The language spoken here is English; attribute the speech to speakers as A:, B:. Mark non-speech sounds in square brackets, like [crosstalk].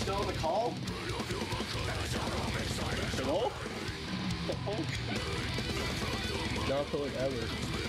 A: still on the call? Hello? [laughs]
B: Not pulling ever.